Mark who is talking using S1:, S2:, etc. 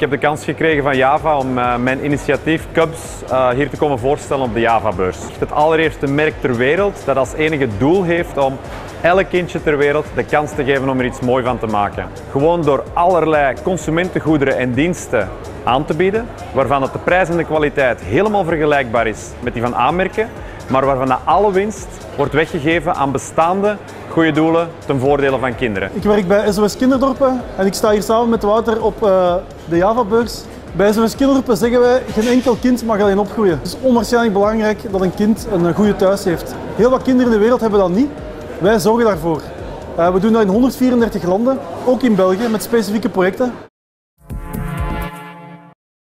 S1: Ik heb de kans gekregen van Java om uh, mijn initiatief Cubs uh, hier te komen voorstellen op de Java-beurs. Het allereerste merk ter wereld dat als enige doel heeft om elk kindje ter wereld de kans te geven om er iets moois van te maken. Gewoon door allerlei consumentengoederen en diensten aan te bieden, waarvan het de prijs en de kwaliteit helemaal vergelijkbaar is met die van aanmerken, maar waarvan alle winst wordt weggegeven aan bestaande goede doelen ten voordele van kinderen.
S2: Ik werk bij SOS Kinderdorpen en ik sta hier samen met Wouter op uh, de Java-beurs. Bij SOS Kinderdorpen zeggen wij, geen enkel kind mag alleen opgroeien. Het is onwaarschijnlijk belangrijk dat een kind een goede thuis heeft. Heel wat kinderen in de wereld hebben dat niet. Wij zorgen daarvoor. Uh, we doen dat in 134 landen, ook in België, met specifieke projecten.